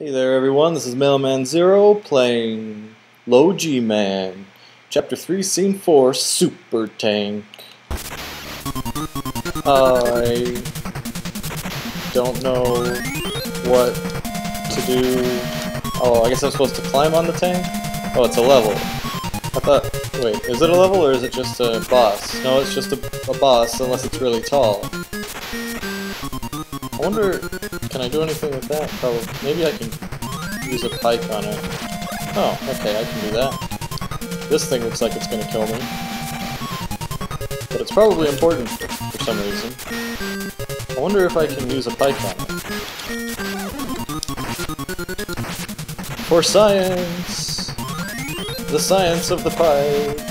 Hey there everyone, this is Mailman Zero playing Low G Man, Chapter 3, Scene 4, Super Tank. I don't know what to do. Oh, I guess I'm supposed to climb on the tank? Oh, it's a level. I thought, wait, is it a level or is it just a boss? No, it's just a, a boss unless it's really tall. I wonder, can I do anything with that? Probably. Maybe I can use a pike on it. Oh, okay, I can do that. This thing looks like it's gonna kill me. But it's probably important for some reason. I wonder if I can use a pike on it. For science! The science of the pike!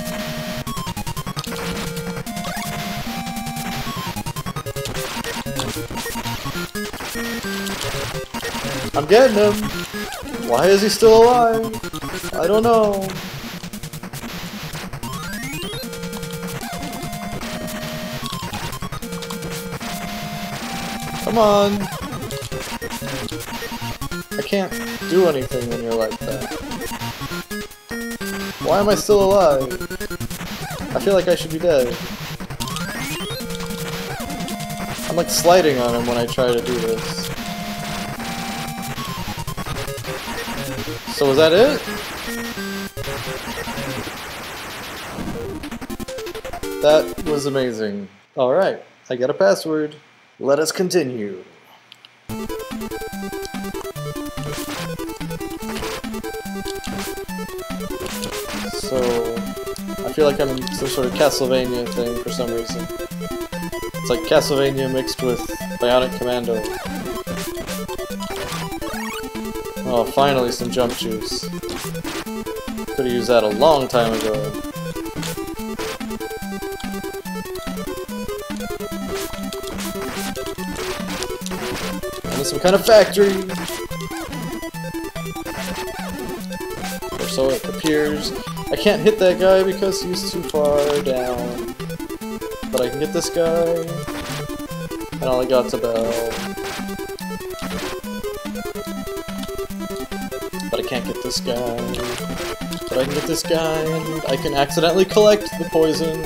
I'm getting him! Why is he still alive? I don't know. Come on! I can't do anything when you're like that. Why am I still alive? I feel like I should be dead. I'm like sliding on him when I try to do this. So was that it? That was amazing. Alright, I got a password. Let us continue. So, I feel like I'm in some sort of Castlevania thing for some reason. It's like Castlevania mixed with Bionic Commando. Oh, finally some jump juice. Could've used that a long time ago. Some kind of factory! Or so it appears. I can't hit that guy because he's too far down. But I can get this guy. And all I got's a bell. Can't get this guy. But I can get this guy, and I can accidentally collect the poison.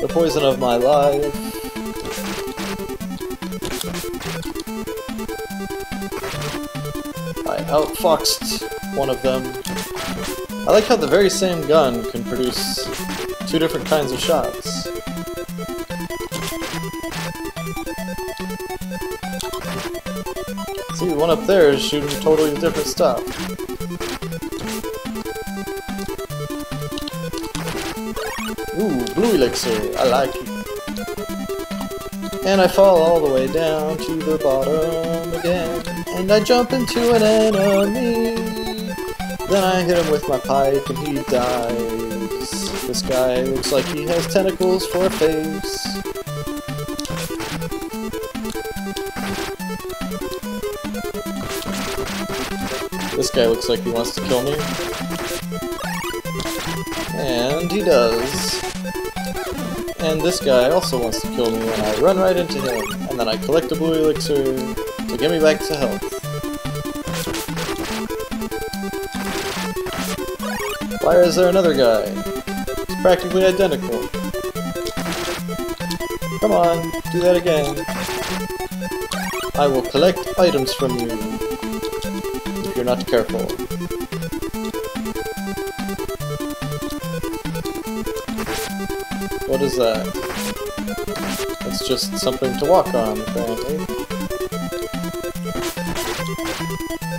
The poison of my life. I outfoxed one of them. I like how the very same gun can produce two different kinds of shots. One up there is shooting totally different stuff. Ooh, blue elixir, I like it. And I fall all the way down to the bottom again. And I jump into an enemy. Then I hit him with my pike and he dies. This guy looks like he has tentacles for a face. This guy looks like he wants to kill me. And he does. And this guy also wants to kill me, and I run right into him. And then I collect a blue elixir to get me back to health. Why is there another guy? It's practically identical. Come on, do that again. I will collect items from you you're not careful. What is that? It's just something to walk on, apparently.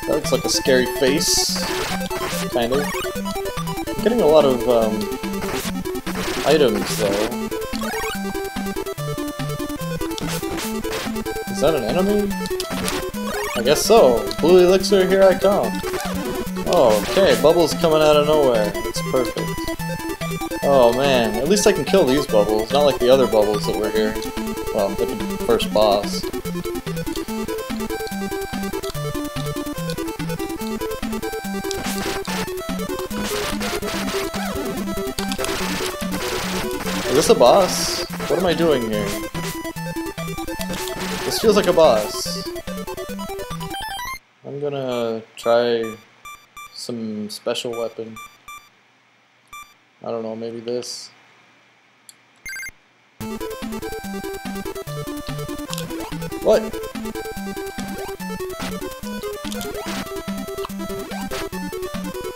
That looks like a scary face. Kind of. I'm getting a lot of, um, items, though. Is that an enemy? Guess so. Blue elixir, here I come. Oh, okay, bubbles coming out of nowhere. It's perfect. Oh man, at least I can kill these bubbles, not like the other bubbles that were here. Well, the first boss. Is this a boss? What am I doing here? This feels like a boss. Gonna try some special weapon. I don't know, maybe this. What?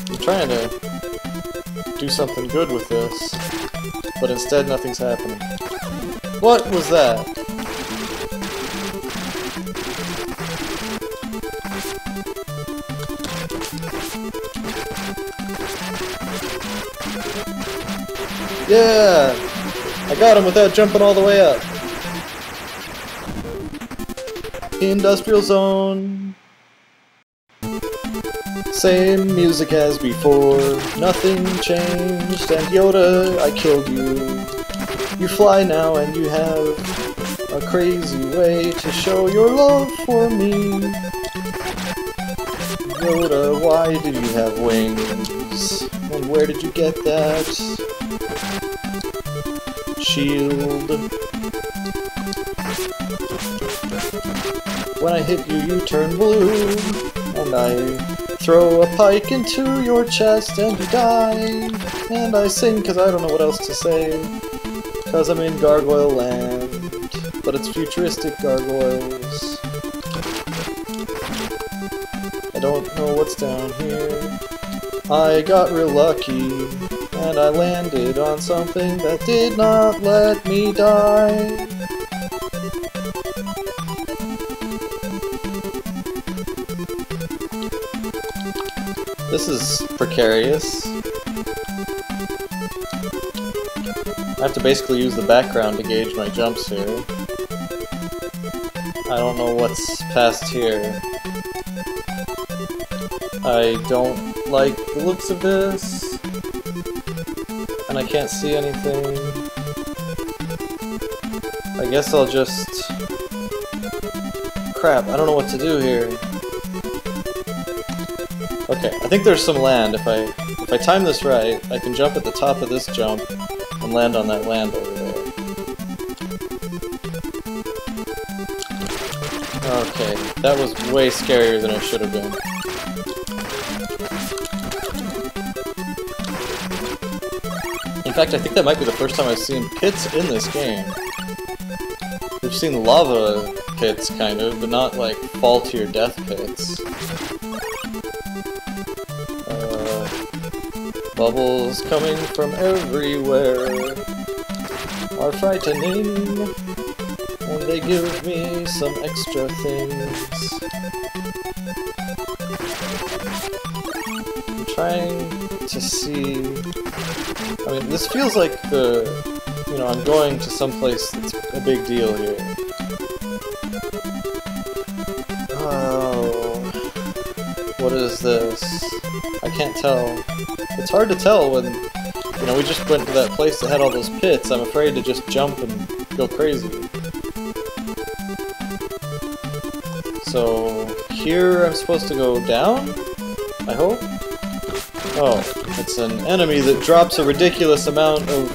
I'm trying to do something good with this, but instead nothing's happening. What was that? Yeah! I got him without jumping all the way up. Industrial Zone. Same music as before, nothing changed, and Yoda, I killed you. You fly now and you have a crazy way to show your love for me. Yoda, why do you have wings? And where did you get that? Shield. When I hit you, you turn blue, and I throw a pike into your chest and you die. And I sing because I don't know what else to say, because I'm in Gargoyle Land, but it's futuristic gargoyles. I don't know what's down here. I got real lucky and I landed on something that did not let me die. This is precarious. I have to basically use the background to gauge my jumps here. I don't know what's past here. I don't like the looks of this I can't see anything. I guess I'll just... Crap, I don't know what to do here. Okay, I think there's some land. If I if I time this right, I can jump at the top of this jump and land on that land over there. Okay, that was way scarier than it should have been. In fact, I think that might be the first time I've seen pits in this game. We've seen lava pits, kind of, but not like fall to your death pits. Uh, bubbles coming from everywhere are frightening, and they give me some extra things. I'm trying to see I mean, this feels like the, you know, I'm going to some place that's a big deal here. Oh, what is this? I can't tell. It's hard to tell when, you know, we just went to that place that had all those pits. I'm afraid to just jump and go crazy. So, here I'm supposed to go down? I hope? Oh, it's an enemy that drops a ridiculous amount of,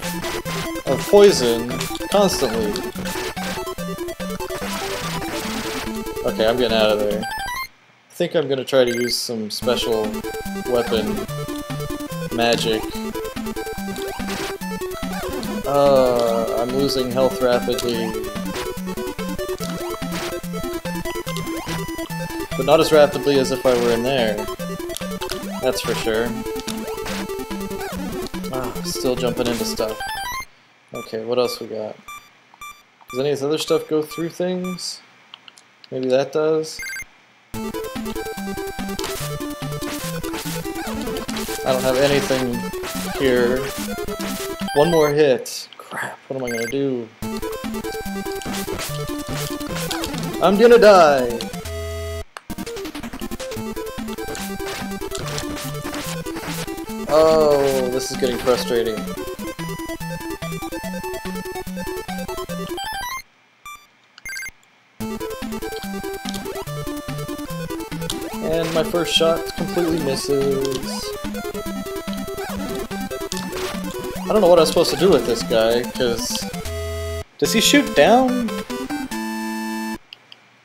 of poison constantly. Okay, I'm getting out of there. I think I'm gonna try to use some special weapon magic. Uh, I'm losing health rapidly. But not as rapidly as if I were in there. That's for sure. Ah, still jumping into stuff. Okay, what else we got? Does any of this other stuff go through things? Maybe that does? I don't have anything here. One more hit. Crap, what am I gonna do? I'm gonna die! Oh, this is getting frustrating. And my first shot completely misses. I don't know what I'm supposed to do with this guy, because... Does he shoot down?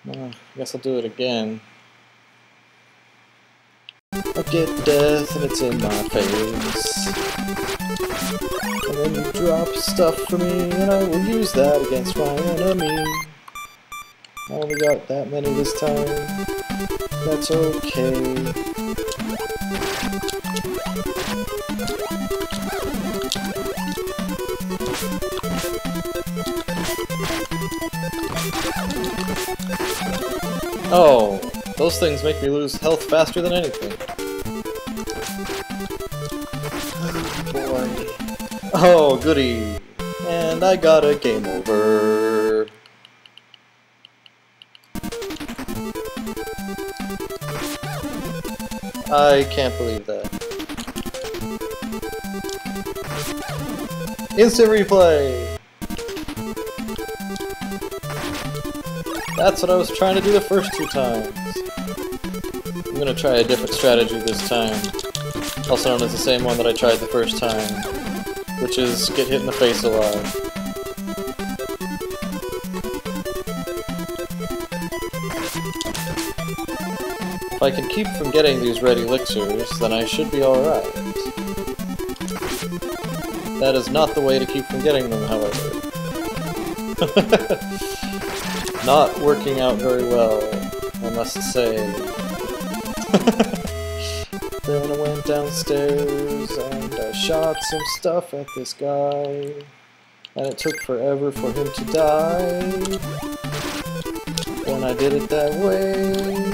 I guess I'll do it again. I get death and it's in my face. And then you drop stuff for me and I will use that against my enemy. I only got that many this time. That's okay. Oh, those things make me lose health faster than anything. Oh. Goody. And I got a game over. I can't believe that. Instant replay! That's what I was trying to do the first two times. I'm gonna try a different strategy this time. Also known as the same one that I tried the first time. Which is get hit in the face a lot. If I can keep from getting these red elixirs, then I should be alright. That is not the way to keep from getting them, however. not working out very well, I must say. then I went downstairs and I shot some stuff at this guy. And it took forever for him to die. When I did it that way.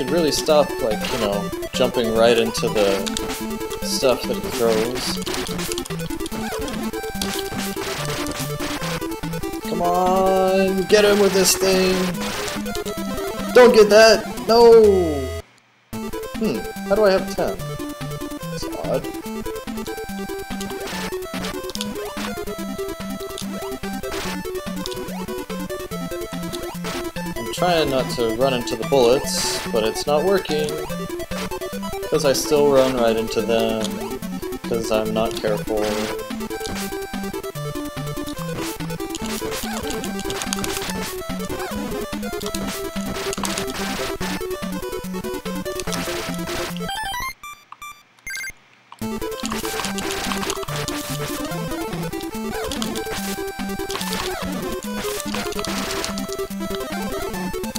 Should really stop, like, you know, jumping right into the stuff that he throws. Come on, get him with this thing! Don't get that! No! Hmm, how do I have 10? Trying not to run into the bullets, but it's not working. Because I still run right into them, because I'm not careful.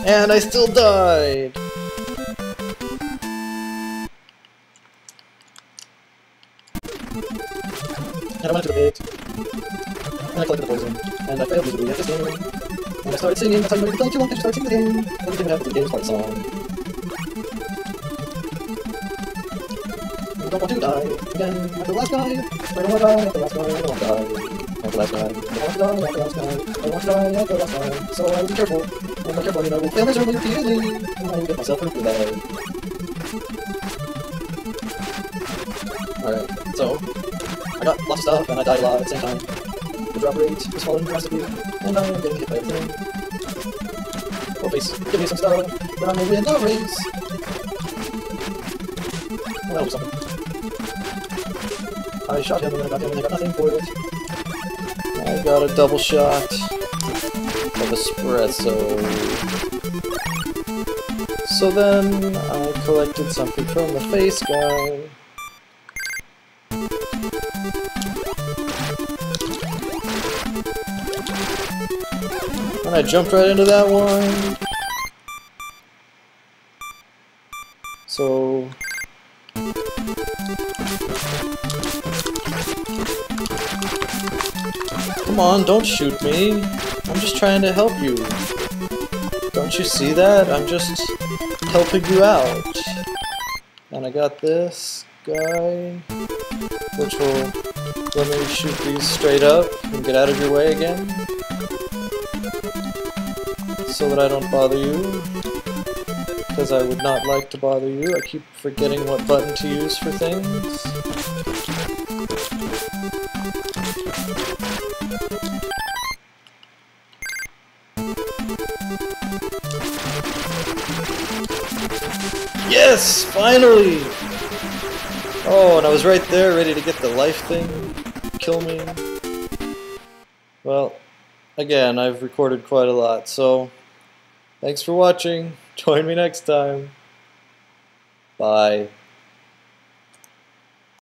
And I still died! started singing, that's how you know you play too long, you start singing the game. Everything that happens in the game is part the song. You don't want to die again, like the last guy. I don't want to die, like the last guy, I don't want to die. Like the last guy, I don't want to die, like the last guy, I don't want to die, like the last guy. So I will be careful. I'm that. Alright, so, I got lots of stuff and I died a lot at the same time. The drop rate is falling drastically, and I am getting hit by everything. Oh, please, give me some stuff, but I'm gonna win the race. Well, that'll be something. I shot him and I got him and I got nothing for it. I got a double shot of espresso. So then I collected something from the face guy. And I jumped right into that one. So... Come on, don't shoot me. I'm just trying to help you. Don't you see that? I'm just helping you out. And I got this guy, which will let me shoot these straight up and get out of your way again so that I don't bother you. Because I would not like to bother you. I keep forgetting what button to use for things. Yes! Finally! Oh, and I was right there ready to get the life thing. Kill me. Well, again, I've recorded quite a lot, so thanks for watching. Join me next time. Bye.